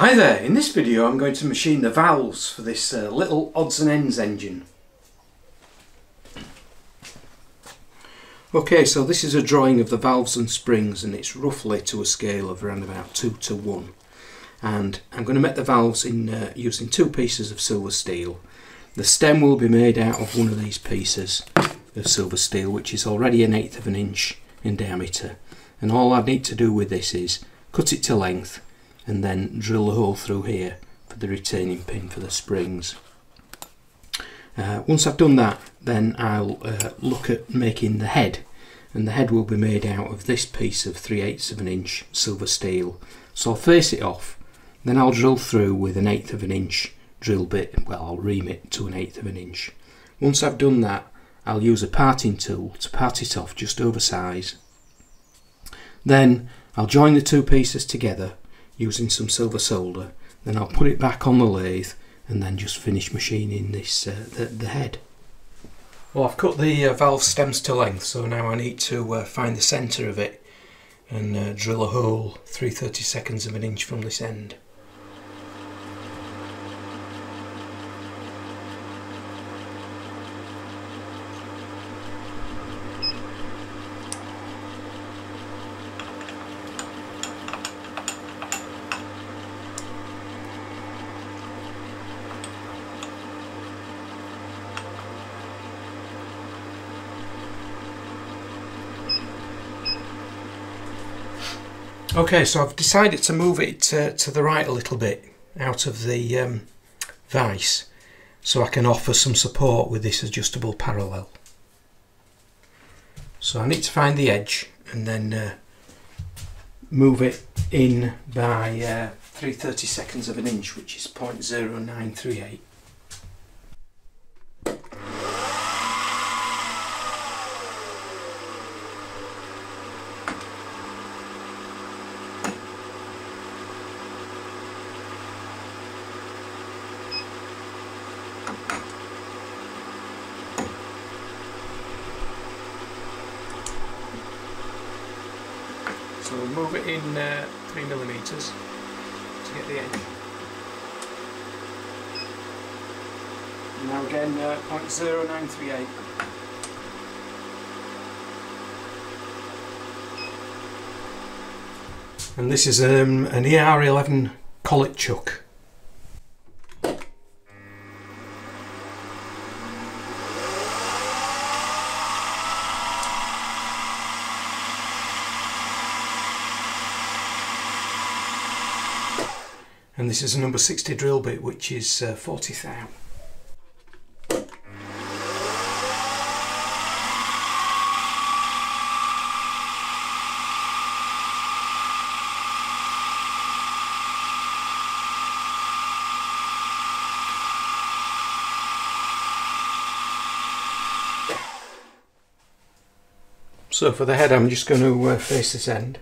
Hi there, in this video I'm going to machine the valves for this uh, little odds and ends engine. Okay, so this is a drawing of the valves and springs and it's roughly to a scale of around about 2 to 1. And I'm going to make the valves in uh, using two pieces of silver steel. The stem will be made out of one of these pieces of silver steel which is already an eighth of an inch in diameter. And all I need to do with this is cut it to length and then drill a hole through here for the retaining pin for the springs. Uh, once I've done that then I'll uh, look at making the head and the head will be made out of this piece of 3 eighths of an inch silver steel. So I'll face it off then I'll drill through with an eighth of an inch drill bit well I'll ream it to an eighth of an inch. Once I've done that I'll use a parting tool to part it off just over size then I'll join the two pieces together using some silver solder then I'll put it back on the lathe and then just finish machining this uh, the, the head. Well I've cut the uh, valve stems to length so now I need to uh, find the centre of it and uh, drill a hole 3 30 seconds of an inch from this end. Okay, so I've decided to move it to, to the right a little bit out of the um, vise so I can offer some support with this adjustable parallel. So I need to find the edge and then uh, move it in by uh, 330 seconds of an inch which is 0.0938. So we'll move it in uh, 3 millimeters to get the edge. Now again, uh, 0.0938. And this is um, an ER11 collet chuck. This is a number 60 drill bit which is uh, 40 thou. So for the head I'm just going to uh, face this end.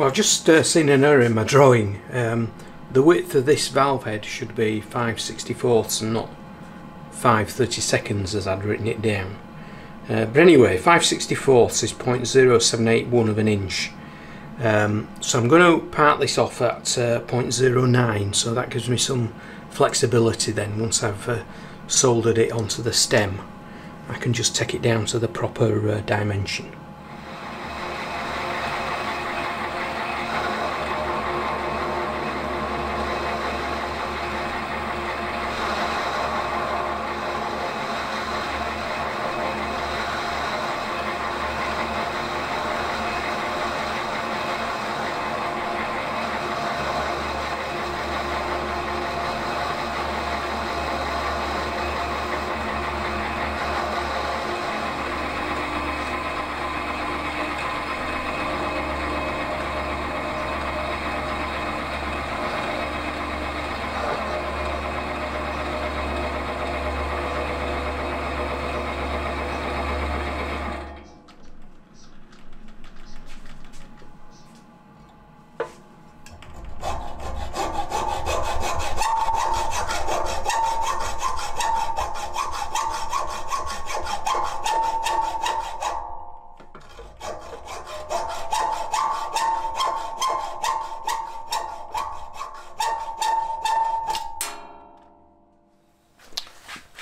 Well, I've just uh, seen an error in my drawing. Um, the width of this valve head should be 5 64ths and not 5 32nds as I'd written it down. Uh, but anyway, 5 64ths is 0.0781 of an inch. Um, so I'm going to part this off at uh, 0.09 so that gives me some flexibility then once I've uh, soldered it onto the stem. I can just take it down to the proper uh, dimension.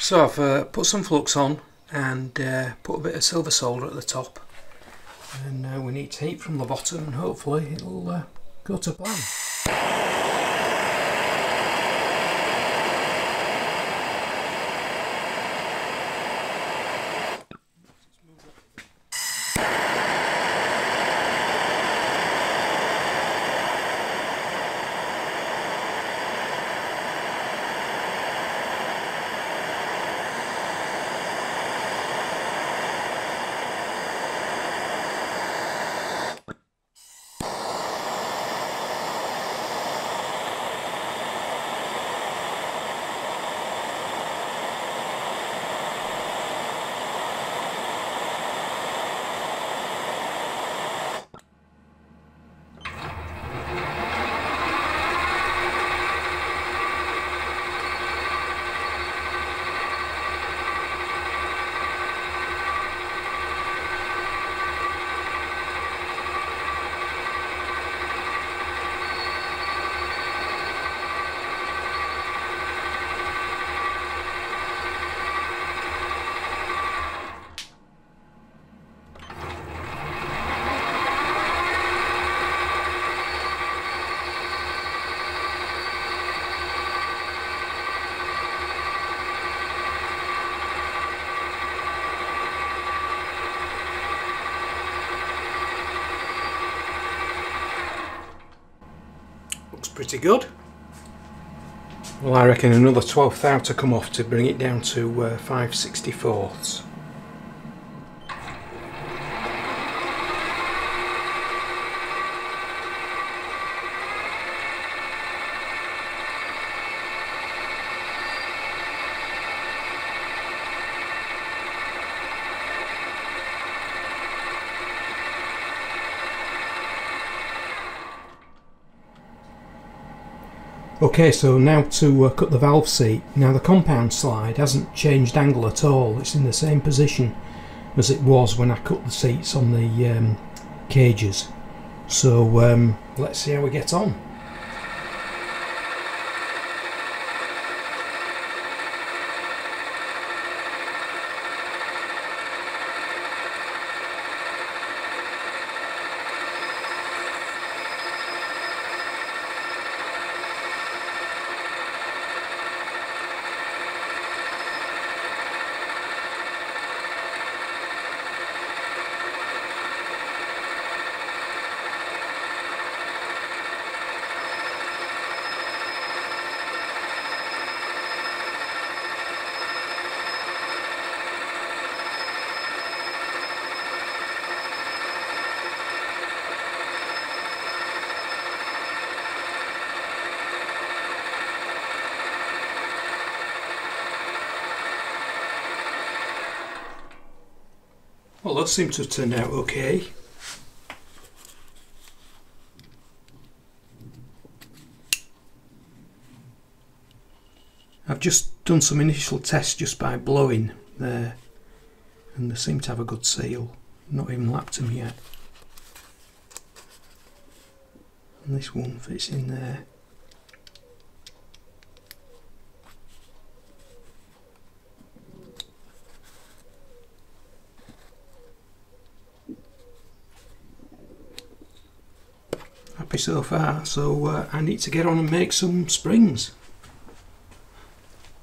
So I've uh, put some flux on and uh, put a bit of silver solder at the top and uh, we need to heat from the bottom and hopefully it'll uh, go to plan. Looks pretty good. Well I reckon another 12th hour to come off to bring it down to uh, 5 64ths. Okay, so now to uh, cut the valve seat. Now the compound slide hasn't changed angle at all. It's in the same position as it was when I cut the seats on the um, cages. So um, let's see how we get on. Well, those seem to have turned out okay. I've just done some initial tests just by blowing there and they seem to have a good seal. Not even lapped them yet. And this one fits in there. So far so uh, I need to get on and make some springs.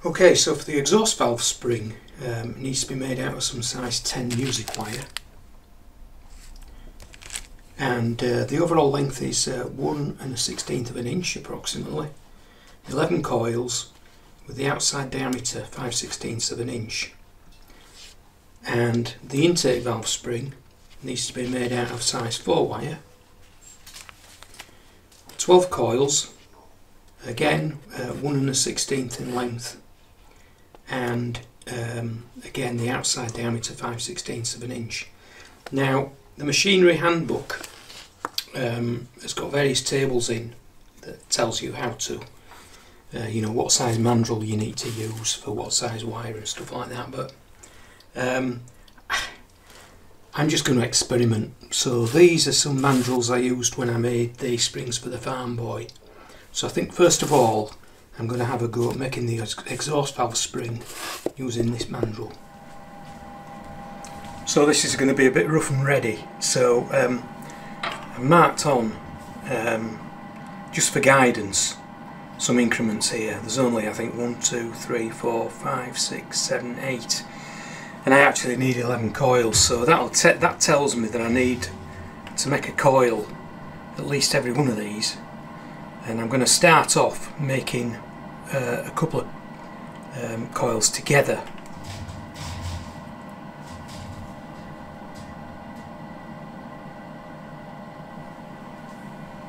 Okay so for the exhaust valve spring um, it needs to be made out of some size 10 music wire. And uh, the overall length is uh, 1 and a 16th of an inch approximately. 11 coils with the outside diameter 5 16ths of an inch. And the intake valve spring needs to be made out of size 4 wire 12 coils, again uh, 1 and a 16th in length and um, again the outside diameter 5 16ths of an inch. Now the machinery handbook um, has got various tables in that tells you how to uh, you know what size mandrel you need to use for what size wire and stuff like that but um, I'm just going to experiment. So these are some mandrels I used when I made the springs for the Farm Boy. So I think first of all I'm going to have a go at making the exhaust valve spring using this mandrel. So this is going to be a bit rough and ready. So um, I've marked on, um, just for guidance, some increments here. There's only I think one, two, three, four, five, six, seven, eight, and I actually need 11 coils. So that'll te- that tells me that I need to make a coil at least every one of these. And I'm going to start off making uh, a couple of um, coils together.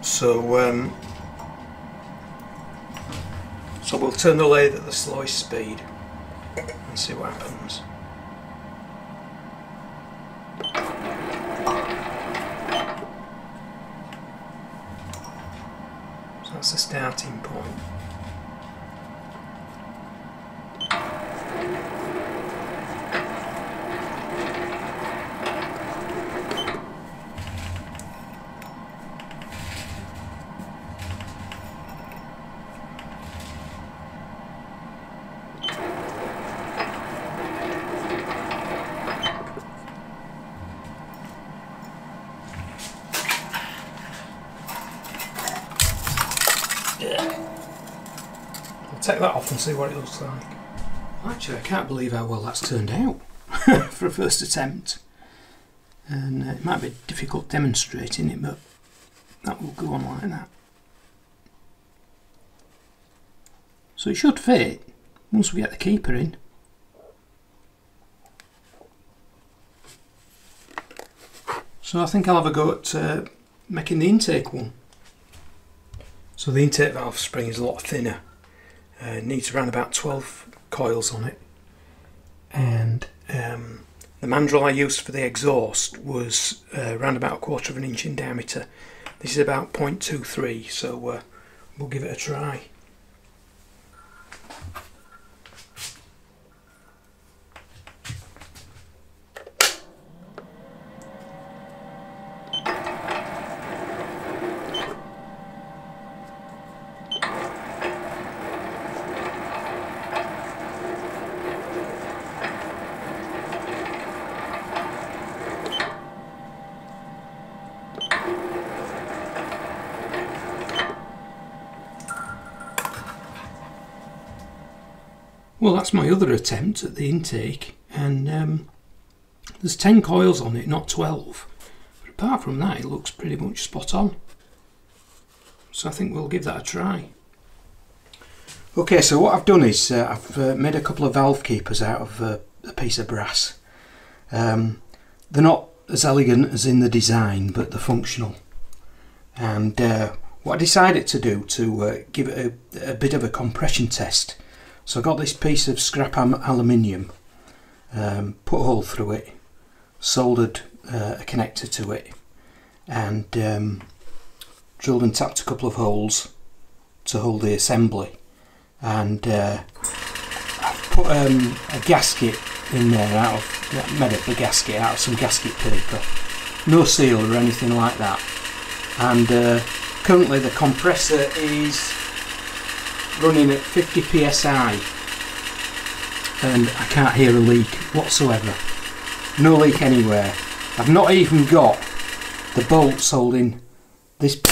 So, um, so we'll turn the lathe at the slowest speed and see what happens. So that's the starting point. Take that off and see what it looks like. Actually, I can't believe how well that's turned out for a first attempt. And uh, it might be difficult demonstrating it, but that will go on like that. So it should fit once we get the keeper in. So I think I'll have a go at uh, making the intake one. So the intake valve spring is a lot thinner. Uh, needs around about 12 coils on it. And um, the mandrel I used for the exhaust was uh, around about a quarter of an inch in diameter. This is about 0.23, so uh, we'll give it a try. Well, that's my other attempt at the intake, and um, there's 10 coils on it, not 12. But apart from that, it looks pretty much spot on. So I think we'll give that a try. Okay, so what I've done is uh, I've uh, made a couple of valve keepers out of uh, a piece of brass. Um, they're not as elegant as in the design, but they're functional. And uh, what I decided to do to uh, give it a, a bit of a compression test so I got this piece of scrap aluminium, um, put a hole through it, soldered uh, a connector to it, and um, drilled and tapped a couple of holes to hold the assembly. And uh, I've put um, a gasket in there out of, made up a gasket out of some gasket paper, no seal or anything like that. And uh, currently the compressor is running at 50 psi and I can't hear a leak whatsoever. No leak anywhere. I've not even got the bolts holding this.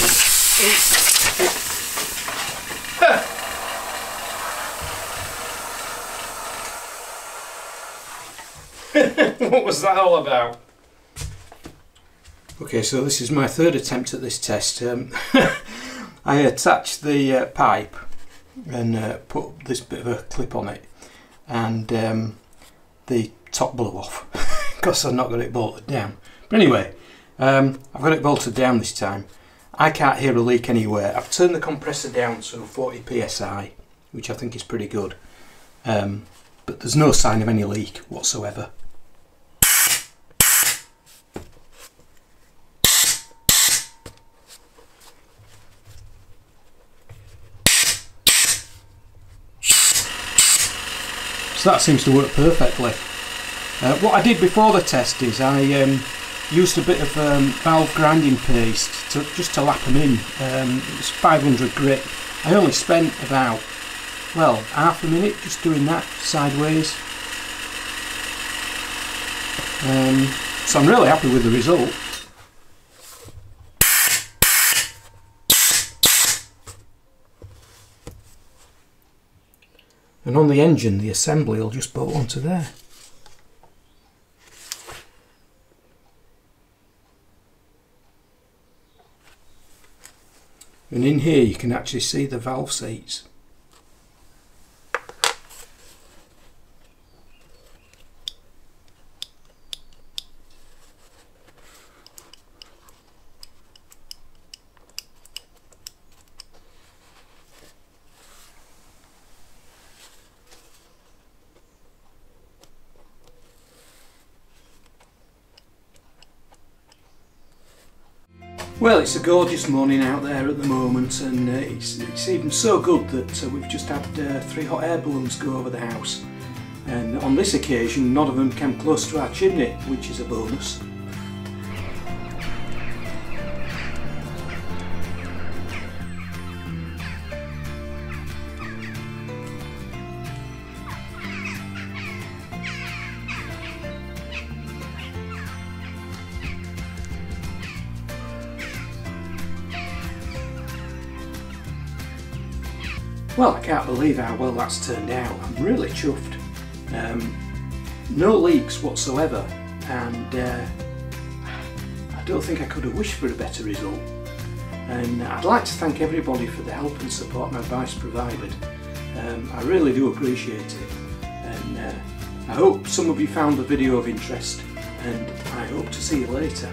what was that all about? Okay, so this is my third attempt at this test. Um, I attached the uh, pipe and uh, put this bit of a clip on it and um, the top blew off because I've not got it bolted down. But anyway um, I've got it bolted down this time. I can't hear a leak anywhere. I've turned the compressor down to 40 psi which I think is pretty good. Um, but there's no sign of any leak whatsoever So that seems to work perfectly. Uh, what I did before the test is I um, used a bit of um, valve grinding paste to, just to lap them in. Um, it was 500 grit. I only spent about well, half a minute just doing that sideways. Um, so I'm really happy with the result. And on the engine, the assembly will just bolt onto there. And in here you can actually see the valve seats. Well, it's a gorgeous morning out there at the moment, and uh, it's, it's even so good that uh, we've just had uh, three hot air balloons go over the house. And on this occasion, none of them came close to our chimney, which is a bonus. Well, I can't believe how well that's turned out. I'm really chuffed. Um, no leaks whatsoever, and uh, I don't think I could have wished for a better result. And I'd like to thank everybody for the help and support and advice provided. Um, I really do appreciate it, and uh, I hope some of you found the video of interest, and I hope to see you later.